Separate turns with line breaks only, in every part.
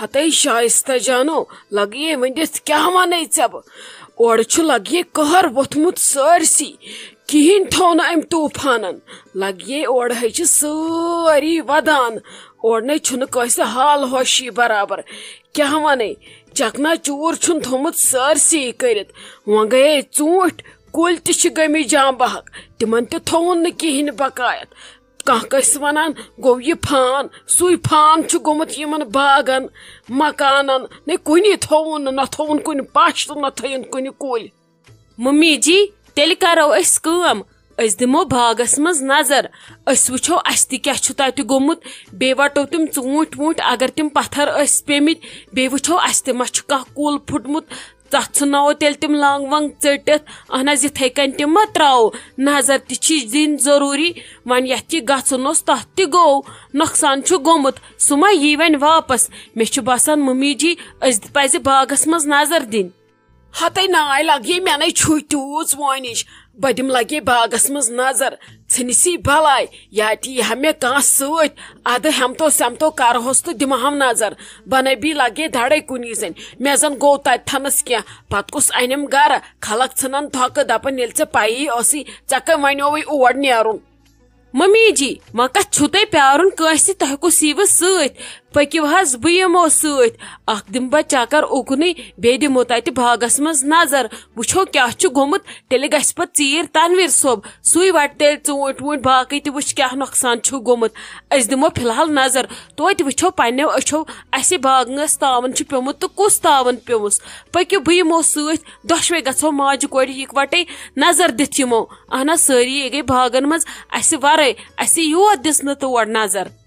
ہتے شائستہ جانو، لگیے ونس کیا ونے ٹھہ اور لگیے قہر ووتمت سارسی، کہین تھو نا ام طوفانن۔ لگیے اور ساری ودان۔ اور نس حال ہوشی برابر۔ کیا ونے چکنا چور چھن تھومت سارسی کرت۔ وہ گئے ژوٗنٛٹھۍ کُلۍ تہِ چھِ جام بحق تمن تہِ تھوُن نہٕ کِہیٖنۍ بقایت کانٛہہ کٲنٛسہِ ونان؟ گوٚو یہِ فان سُے فان چھُ گوٚمُت یِمن باغن، مکانن۔ نہ کُنی تھوُن نہٕ نہ تھوُن کُنہِ پش تہٕ نہ تھٲیِن کُنہِ کُلۍ
ممی جی تیٚلہِ کرو أسۍ کٲم۔ أسۍ دِمو باغس منٛز نظر۔ أسۍ وٕچھو اَسہِ تہِ کیٛاہ چھُ تتہِ گوٚمُت۔ بیٚیہِ وٹو تِم ژوٗنٛٹھۍ ووٗنٛٹھۍ اگر تِم پتھر ٲسۍ پیٚمٕتۍ، بیٚیہِ وٕچھو اَسہِ تہِ ما چھُ کانٛہہ کُل پھُٹمُت۔ تتھ ژھٕناوو تیٚلہِ تِم لنٛگ ونٛگ ژٔٹِتھ۔ اہن حظ، یِتھٕے کٔنۍ تِم مہ ترٛاوو۔ نظر تہِ چھِ دِنۍ ضروٗری۔ وۄنۍ یتھ یہِ گژھُن اوس تتھ تہِ گوٚو۔ نۄقصان چھُ گوٚمُت۔ سُہ ما یی وۄنۍ واپس۔ مےٚ چھُ باسان ممی جی أسۍ پزِ باغس منٛز نظر دِنۍ۔
ہتے ناے لگیے مےٚ نے چھُے تیوٗژ وٲنِش بہٕ دِمہٕ لگے باغس منٛز نظر۔ ژھٕنسی بلاے یا ییٖہا مےٚ کانٛہہ سۭتۍ ادٕ ہٮ۪متو سٮ۪متو کرہوس تہٕ دِمہم نظر۔ بنٲبی لگے دڑے کُنی زٔنۍ مےٚ زن گوٚو تتہِ تھنس کینٛہہ پتہٕ کُس انیم خلق ژھٕنان تھۄکہٕ دپان ییٚلہِ ژےٚ پیی ٲسٕے ژےٚ کٔمۍ ونیووے اور
ممی جی وۄنۍ کتھ چھُو تۄہہِ پیارُن کٲنٛسہِ تۄہہِ کُس ییٖوٕ سۭتۍ پٔکِو حظ بہٕ یِمو سۭتۍ. اکھ دِمہٕ بہٕ چکر اُکنٕے، بیٚیہِ دِمو تتہِ باغس منٛز نظر. وٕچھو کیٛاہ چھُ گوٚمُت، تیٚلہِ گژھِ پتہٕ تنویر صٲب سُے وٹہِ تیٚلہِ ژوٗنٛٹھۍ ووٗنٛٹھۍ باقٕے تہِ وٕچھ کیٛاہ نۄقصان چھُ گوٚمُت. أسۍ دِمو نظر. توتہِ وٕچھو پننٮ۪و أچھو، اسہِ باغنس تاون چھُ پیومُت تہٕ کُس تاون پیومُس. پٔکِو بہٕ یِمو سۭتۍ، دۄشوے گژھو ماجہِ کورِ نظر دِتھ یِمو. اہن حظ، سٲری گٔے باغن منٛز، اسہِ ورٲے، اسہِ یوت دِژ نہٕ تور نظر.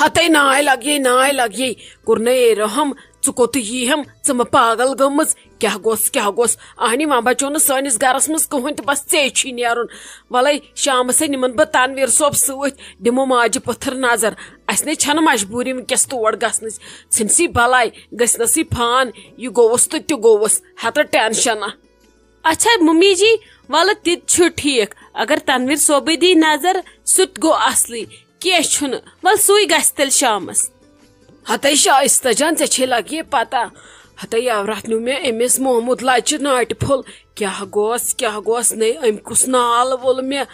ہتے نائے لگیے نائے لگیے کورنے رحم ژٕ کوٚت ییٖہم ژٕ پاگل گٔمٕژ کیٛاہ گوٚژھ کیٛاہ گوٚژھ اہنی وۄنۍ بچو نہٕ سٲنِس گرس منٛز کٕہٕنۍ تہِ بس ژے چھُے نیرُن وَلے شامس نِمن بہٕ تنویر صٲب سۭتۍ دِمو ماجہِ پٔتھر نظر۔ اسہِ نے چھنہٕ مجبوٗری ؤنکیٚس تور گژھنٕچ ژھٕنسی بلاے گٔژھنسٕے فان یہِ گوٚوُس تہٕ تہِ گوٚوُس ہتہٕ ٹینشنا
اچھا ممی جی ولہٕ تہِ تہِ چھُ ٹھیٖک اگر تنویر صٲبٕے دی نظر سُہ تہِ گوٚو اصلٕے کینٛہہ چھُنہٕ ول سُے گژھِ تیٚلہِ شامس۔
ہتے شائستہ جان ژےٚ چھے لگیے پتہ ہتے یورات نیوٗ مےٚ أمِس محمد لچہِ ناٹہِ پھوٚل۔ کیٛاہ گوٚس کیٛاہ گوٚس نے أمۍ کُس نال وول مےٚ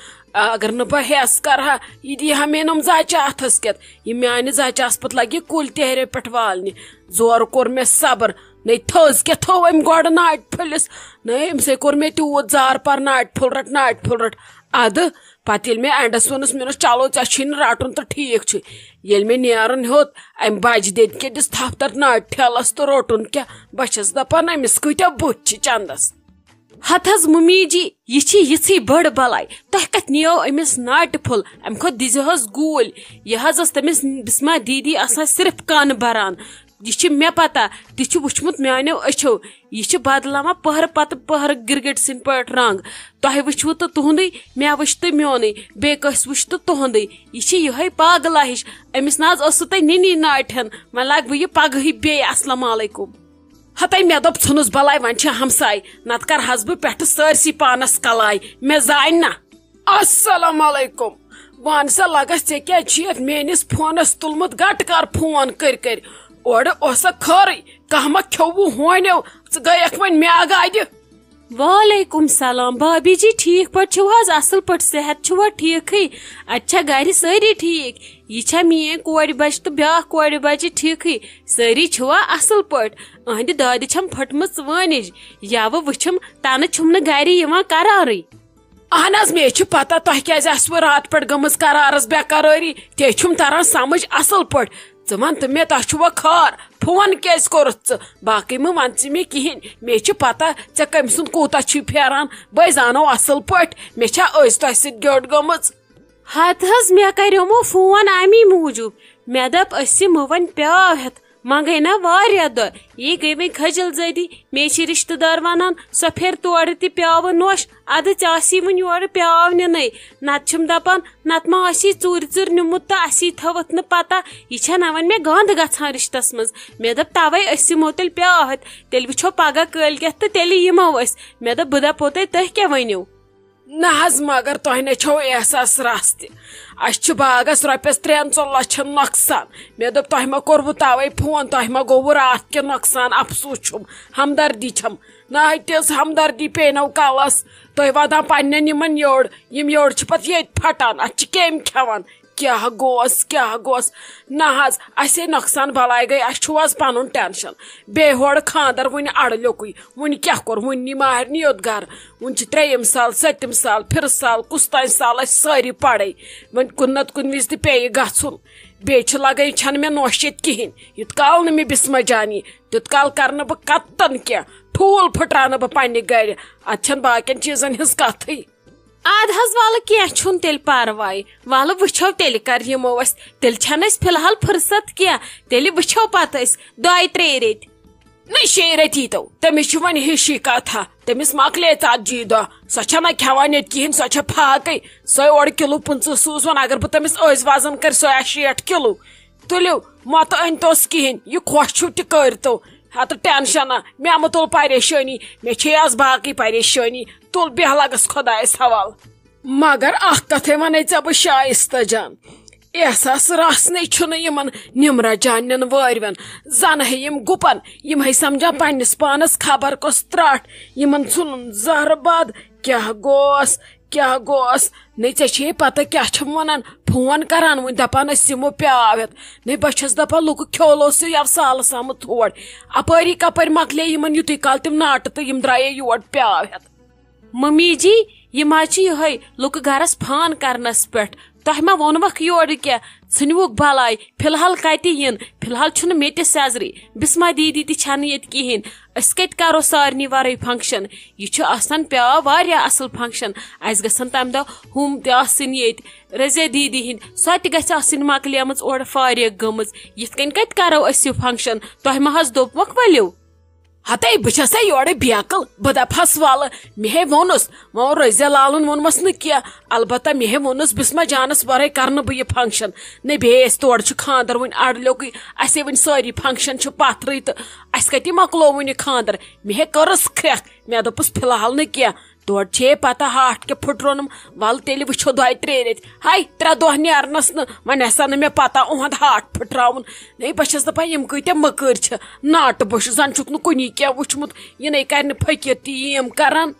اگر نہٕ بہٕ ہٮ۪س کرہا یہِ دی ہا مےٚ نۄم زچہِ اتھس کٮ۪تھ یہِ میانہِ زچہِ آسہٕ پتہٕ لگہِ کُلۍ تہرِ پٮ۪ٹھ والنہِ زورٕ کوٚر مےٚ صبر نے تھٔز کیٛاہ تھٲو أمۍ گۄڈٕ ناٹہِ پھٔلِس۔ نے أمۍ سٕے کوٚر مےٚ تیوٗت زار پار ناٹہِ پھوٚل رٹ ناٹہِ پھوٚل رٹ۔ ادٕ پتہٕ ییٚلہِ مےٚ اینڈس ووٚنُس، مےٚ دوٚپُس، چلو ژےٚ چھُے نہٕ رٹُن تہٕ ٹھیٖک چھُ ییٚلہِ مےٚ نیرُن ہیوٚت امہِ بجہِ دٔدۍ کے دِژ تھپھ تتھ ناٹہِ ٹھیلس تہٕ روٚٹُن کیٛاہ؟ بہٕ چھس دپان، أمِس کۭتیاہ بُتھۍ چھِ چندس؟
ہتھ حظ، ممی جی یہِ چھِ یِژھٕے بٔڑ بلاے تۄہہِ کتھ نِیو أمِس ناٹہِ پھوٚل؟ امہِ کھۄتہٕ دِزِہوس گوٗلۍ۔ یہِ حظ ٲس تٔمِس بسما دیدی آسان صرف کن بران۔ یہ چھ مےٚ پتہ، تہِ چھُ وٕچھمُت میانیو أچھو۔ یہِ چھِ بدلاوان پٔہرٕ پتہٕ پٔہرٕ گرگٹ سٕنٛدۍ پٲٹھۍ رنگ۔ تۄہہِ وٕچھوٕ تہٕ تُہنٛدُے، مےٚ وٕچھ تہٕ میونُے۔ بیٚیہِ کٲنٛسہِ وٕچھ تہٕ تُہنٛدُے۔ یہِ چھِ یِہے پاگلا ہِش۔ أمِس نہ حظ ٲسوٕ تۄہہِ نِنی ناٹہن وۄنۍ لاگہٕ بہٕ یہِ پگہٕے بیٚیہِ السلام علیکُم۔
ہتے مےٚ دوٚپ ژھٕنُس بلاے، وۄنۍ چھِ ہمساے۔ نتہٕ کرہس بہٕ پٮ۪ٹھٕ سٲرسٕے پانس کلاے مےٚ زانہِ نہ۔ السلام علیکُم۔ وَن سا لگس ژےٚ کیٛازِ چھُ یتھ میٲنِس فونس تُلمُت گٹہٕ کر فون کٔرۍ کٔرۍ۔ اورٕ اوسا خٲرٕے کانٛہہ ما کھیووُ ہونیو ژٕ گٔیکھ وۄنۍ مےٚ اگادِ
وعلیکم سلام بھابی جی ٹھیٖک پٲٹھۍ چھِو حظ اصل پٲٹھۍ صحت چھُوا ٹھیٖکھٕے اتہِ چھا گرِ سٲری ٹھیٖک۔ یہِ چھا میٲنۍ کورِ بچہِ تہٕ بیاکھ کورِ بچہِ ٹھیٖکھٕے سٲری چھِوا اصل پٲٹھۍ أہنٛدِ دادِ چھم پھٔٹمٕژ وٲنِج یوٕ وٕچھُم تنہٕ چھُم نہٕ گرِ یِوان کرارٕے
اہن حظ مےٚ چھُ پتہ تۄہہِ کیازِ آسوٕ راتہٕ پٮ۪ٹھ گٔمٕژ کرارس بے قرٲری تے چھُم تران سمجھ اصل پٲٹھۍ ژٕ وَن تہٕ مےٚ تۄہہِ چھُوا خار فون کیازِ کوٚرُتھ ژٕ باقٕے مہٕ وَن ژٕ مےٚ کہیٖنۍ مےٚ چھِ پَتہ ژےٚ کٔمۍ سُنٛد کوٗتاہ چھُے پھیران بٔے زانو اَصٕل پٲٹھۍ مےٚ چھا أزۍ تۄہہِ سۭتۍ گٔٹ گٔمٕژ
ہَتہٕ حظ مےٚ کَریومو فون اَمی موٗجوٗب مےٚ دوٚپ أسۍ یِمو وۄنۍ پیٛاو ہٮ۪تھ Մանգայնա վարյադը, իգեմի քաջլձայդի մեջիրիշտը դարվանան սոփեր տուարդի պյավը նոշ ադը ճասիվն յուարը պյավնենը նաչմ դապան նատնա ասի ծուրծուր նմուտա ասի թավտնը պատա իչան ավան մե գանդ գացան ռիշտասմս մե դապ տավայ ասի մոտել պյահտ տելվիչո պագա կելգետ տելի իմավս մե դապ բդա պոտե տեղ կե վայնյու
نہ حظ مگر تۄہہِ نے چھو احساس رَس تہِ اَسہِ چھُ باغس رۄپیَس ترٛٮ۪ن ژۄن لَچھَن نۄقصان۔ مےٚ دوٚپ تۄہہِ ما کوٚروٕ تَوَے فون، تۄہہِ ما گوٚوٕ راتھ کہِ نۄقصان، افسوٗس چھُم، ہمدردی چھَم۔ نہ تِژھ ہمدردی پیٚنو کَلَس۔ تُہۍ وَدان پنٛنٮ۪ن یِمَن یٔڑ یِم یٔڑ چھِ پَتہٕ ییٚتہِ پھَٹان، اَتھ چھِ کیٚمۍ کھٮ۪وان۔ کیٛاہ گوس کیٛاہ گوس۔ نہ حظ، اَسے نۄقصان بلاے گٔے اَسہِ چھُ حظ پنُن ٹٮ۪نشن بیٚیہِ ہورٕ خانٛدر وُنہِ اَڑٕ لیوٚکُے وُنہِ کیٛاہ کوٚر؟ وُنہِ نی ماہرنہِ یوٚت گرٕ وُنہِ چھِ ترٛیٚیِم سال سٔتِم سال، پھِرٕ سال کُس تانۍ سال اَسہِ سٲری پڑے وۄنۍ کُنہِ نتہٕ کُنہِ وِزِ تہِ پیٚیہِ گژھُن بیٚیہِ چھِ لگان چھنہٕ مےٚ نوش ییٚتہِ کِہینۍ یوٗت کال نہٕ مےٚ بِسمہ جانی۔ تیوٗت کال کرٕ نہٕ بہٕ کتن کینٛہہ ٹھوٗل پھٕٹراونہٕ بہٕ پننہِ گرِ اتہِ چھنہٕ باقین چیٖزن ہٕنٛز کتھٕے
اد حظ ولہٕ کینٛہہ چھُنہٕ تیٚلہِ پرواے ولہٕ وٕچھو تیٚلہِ کر یِمو أسۍ تیٚلہِ چھنہٕ أسۍ فِلحال فٕرست کینٛہہ۔ تیٚلہِ وٕچھو پتہٕ أسۍ دۄیہِ ترٛیٚیہِ ریٚتۍ
نہ شیٚیہِ ریٚتۍ ییٖتو تٔمِس چھُ وۄنۍ ہِشی کتھا تٔمِس مۄکلے ژتجی دۄہ سۄ چھنہ کھٮ۪وان ییٚتہِ کِہینۍ سۄ چھےٚ فاقے سۄے اورٕ کِلوٗ پٕنٛژٕ سوٗز اگر بہٕ تٔمِس ٲسۍ وزن کرِ سۄ آسہِ شیٹھ کِلوٗ۔ تُلِو مۄتہٕ أنۍتوس کِہینۍ یہِ خۄش چھُو تہِ کٔرۍتو ہتہٕ ٹٮ۪نشنا مےٚ مہ تُل پریشٲنی مےٚ چھے آز باقٕے پریشٲنی تُل بیٚہہ لگس خۄدایس حوالہٕ مگر اکھ کتھے ونے ژےٚ بہٕ شایستہ جان۔ احساس راسنے چھُنہٕ یِمن نمرا جانٮ۪ن وٲرۍوٮ۪ن زن ہے یِم گُپن یِم ہے سمجان پننِس پانس خبر کۄس ترٛٹھ یِمن ژھُنُن زہرٕ بد کیٛاہ گوس کیٛاہ گوس۔ نے ژےٚ چھے پتہ کیٛاہ چھِم ونان فون کران وۄنۍ دپان أسۍ یِمو پیاو ہٮ۪تھ نے بہٕ چھس دپان لُکہٕ کھیولوسٕے یو سالس آمُت تھوڑ۔ اپٲری کپٲرۍ مۄکلے یِمن یُتُے کال تِم ناٹہٕ تہٕ یِم درٛایے یور پیاو ہٮ۪تھ
ممی جی یِم حظ چھِ یِہوے لُکہٕ گرس فان کرنس پٮ۪ٹھ تۄہہِ ما ووٚنوکھ یورٕ کینٛہہ ژھٕنوُکھ بلاے فِلحال کتہِ یِن فِلحال چھُنہٕ مےٚ تہِ سیزرٕے بسما دیدی تہِ چھنہٕ ییٚتہِ کِہینۍ أسۍ کتہِ کرو سارنٕے ورٲے فنکشن یہِ چھُ آسان پیٚوان واریاہ اصل فنکشن اسہِ گژھن تمہِ دۄہ ہُم تہِ آسٕنۍ ییٚتہِ رضیا دیدی ہِنٛدۍ سۄ تہِ گژھِ آسٕنۍ مۄکلیمٕژ اورٕ فارغ گٔمٕژ یِتھ کٔنۍ کتہِ کرو أسۍ یہِ فنکشن تۄہہِ ما حظ دوٚپمکھ ؤلِو
ہتے بہٕ چھسے یورٕ بیقل بہ دپہس ول مےٚ وونس ووٚنُس وۄنۍ رضیا لالن وونمس نہٕ کینٛہہ البتہ مےٚ وونس بسما جانس ورے کرنہٕ بہٕ یہِ فنکشن نہ بیس أسۍ تورٕ چھُ خانٛدر وُنہِ اڑلیوکُے اسے ون ساری فنکشن چھِ پتھرٕے تہٕ اسہِ کتہِ مۄکلو وُنہِ خاندر مےٚ ہے کٔرٕس مے مےٚ دوٚپُس فِلحال نہٕ تورٕ چھے پتہ ہاٹھ کیٛاہ پھٕٹروونم ولہٕ تیٚلہِ وٕچھو دۄیہِ ترٛیٚیہِ ریٚتۍ ہاے ترٛےٚ دۄہ نیرنس نہٕ وۄنۍ ہسا نہٕ مےٚ پتہ اُہُنٛد ہاٹھ پھٕٹراوُن۔ نے بہٕ چھس دپان یِم کۭتیاہ مٔکٕرۍ چھِ ناٹہٕ بوٚچھِ زن چھُکھ نہٕ کُنی کینٛہہ وٕچھمُت۔ یِنَے کرِ نہٕ فٔکیٖر تہِ یِم کران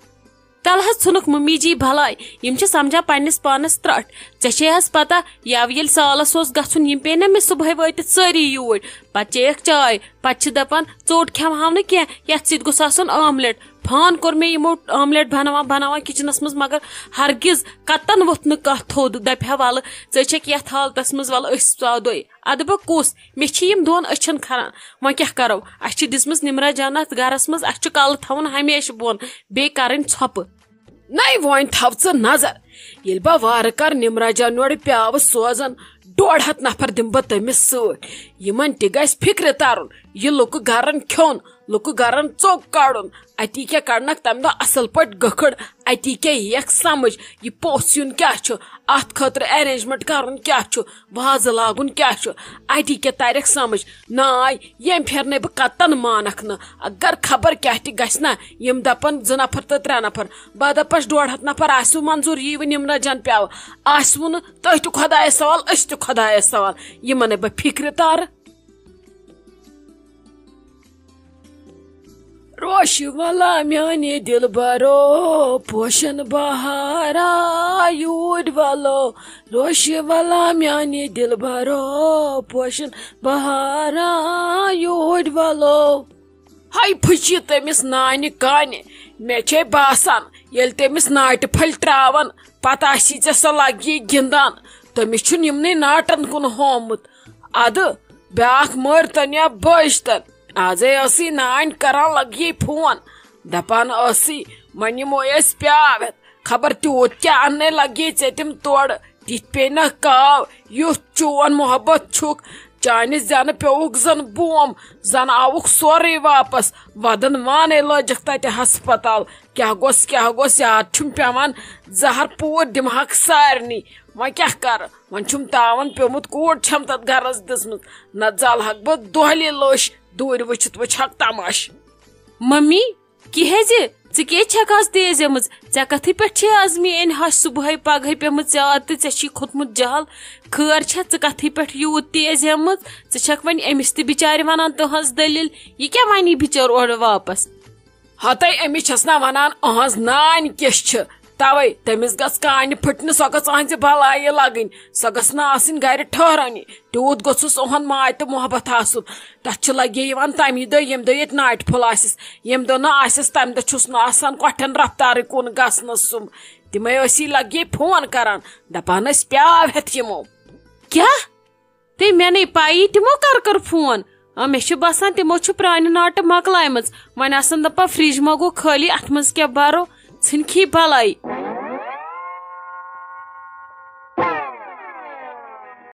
تل حظ ژھُنُکھ ممی جی بلاے یِم چھِ سمجان پننِس پانس ترٹھ ژےٚ چھے حظ پتہ یو ییٚلہِ سالس اوس گژھُن یِم پیٚیہِ نا مےٚ صبحٲے وٲتِتھ سٲری یوٗرۍ پتہٕ چیٚیکھ چاے پتہٕ چھِ دپان ژوٚٹ کھٮ۪مہاو نہٕ کینٛہہ یتھ سۭتۍ گوٚژھ آسُن آملیٹ۔ فان کوٚر مےٚ یِمو آملیٹ بناوان بناوان کچنس منٛز، مگر ہرگز کتن ووٚتھ نہٕ کانٛہہ تھوٚد دپہِ ہا ولہٕ ژٕ چھکھ یتھ حالتس منٛز ولہٕ أسۍ ژاودے ادٕ بہٕ کُس مےٚ چھِ یِم دۄن أچھن کھران۔ وۄنۍ کیٛاہ کرو؟ اسہِ چھِ دِژمٕژ نمرا جان اتھ گرس منٛز اسہِ چھُ کلہٕ تھاوُن ہمیشہٕ بۄن بیٚیہِ کرٕنۍ ژھۄپہٕ
نَے وۄنۍ تھاو ژٕ نظر۔ ییٚلہِ بہٕ وارٕ کار نمرا جان یورٕ پیاوٕ سوزان ڈۄڈ ہتھ نفر دِمہٕ بہٕ تٔمِس سۭتۍ۔ یِمن تہِ گژھِ فِکرِ ترُن یہِ لُکہٕ گرن کھیوٚن لُکہٕ گرن ژوٚک کڑُن اتی کیٛاہ کڑنکھ تمہِ دۄہ اصل پٲٹھۍ گٔکھٕڑ اتی کیٛاہ یییکھ سمجھ یہِ پوٚژھ یُن کیٛاہ چھُ اتھ خٲطرٕ ایرینجمنٹ کرُن کیٛاہ چھُ وازٕ لاگُن کیٛاہ چھُ اتی کیٛاہ ترکھ سمجھ ناے ییٚمہِ پھِرِ بہٕ کتن مانکھ نہٕ اگر خبر کیٛاہ تہِ گژھِ نا یِم دپن زٕ نفر تہٕ ترٛےٚ نفر بہٕ دپس ڈۄڈ ہتھ نفر آسوٕ منظوٗر ییٖوٕ نمرا جان پیوٕ آسوٕ نہٕ تُہۍ تہِ خۄدایس سوال أسۍ تہِ خۄدایس سوال یِمن ہے بہٕ فِکرِ تارٕ روش والا میانہِ دِل بَرو پوشن بہارا یوٗرۍ وَلو روش والا میانہِ دِل بَرو پوشن بہارا یوٗرۍ وَلو ہاے پھٕچہِ تٔمِس نانہِ کانہِ مےٚ چھے باسان ییٚلہِ تٔمِس ناٹہِ پھٔلۍ تراون۔ پتہٕ آسی ژےٚ سۄ لگی گِنٛدان تٔمِس چھُنہٕ یِمنٕے ناٹن کُن ہومُت۔ اَدٕ بیاکھ مٲرتن یا بٲجتن آزے ٲسٕے نانۍ کران لگی فون دپان ٲسٕے وۄنۍ یِمو أسۍ پیاو خبر تیوٗت کیٛاہ اَننے لگی ژےٚ تِم تورٕ تِتھ پیٚیہِ نہ کاو۔ یُتھ چون محبت چھُکھ چانہِ زینہٕ پیوُکھ زن بوم زن آوُکھ سورُے واپس ودن وانے لٲجکھ تتہِ ہسپتال کیٛاہ گوٚژھ کیٛاہ گوٚژھ یاد چھُم پیوان زہر پوٗر دِمہکھ سارنٕے وۄنۍ کیٛاہ کرٕ وۄنۍ چھُم تاون پیومُت کوٗر چھم تتھ گرس دِژمٕژ نتہٕ زالہکھ بہٕ دۄہلہِ لٔش دوٗرِ وٕچھِتھ وٕچھکھ تماش
ممی کہِ Ձկ եչակած դեզեմս, ձակաթի պեչե ազմի են հաշ սուբհայ պագայ պեմս յալատը ծեշի խոտմուտ ջալ, քարչա ձկաթի պեչ յու դեզեմս, ծչակվան էմիստի բիճարի վանան տոհազ դելիլ, եկե վանի բիճար օրը վապս։ Հատայ էմի չասնա վանան օհազ նան կեշ չը بِچور اورٕ واپس
ہتے أمِس چھس نا ونان أہنٛز نانۍ کِژھ چھِ توے تٔمِس گژھ کانہِ پھٕٹنہِ سۄ گٔژھ أہنٛزِ بلاے لگٕنۍ سۄ گٔژھ نہٕ آسٕنۍ گرِ ٹھہرٲنی تیوٗت گوٚژھُس أہُنٛد ماے تہٕ محبت آسُن تتھ چھُ لگے یِوان تمی دۄہ ییٚمہِ دۄہ ییٚتہِ ناٹہِ پھوٚل آسٮ۪س ییٚمہِ دۄہ نہٕ آسٮ۪س تمہِ دۄہ چھُس نہٕ آسان کۄٹھٮ۪ن رفتارٕ کُن گژھنس سُم تِمے ٲسی لگے فون کران دپان ٲسۍ پیاو ہٮ۪تھ یِمو
کیٛاہ تُہۍ مےٚ نٕے پایی تِمو کر کر فون آ مےٚ چھُ باسان تِمو چھُ پرانہِ ناٹہٕ مۄکلایمٕژ وۄنۍ آسان دپان فرج ما گوٚو خٲلی اتھ منٛز کیٛاہ برو ژھٕنکھی بلاے